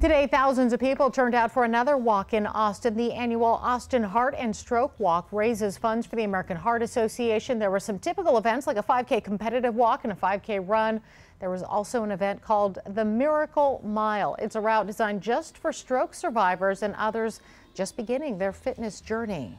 Today, thousands of people turned out for another walk in Austin. The annual Austin Heart and Stroke Walk raises funds for the American Heart Association. There were some typical events like a 5K competitive walk and a 5K run. There was also an event called the Miracle Mile. It's a route designed just for stroke survivors and others just beginning their fitness journey.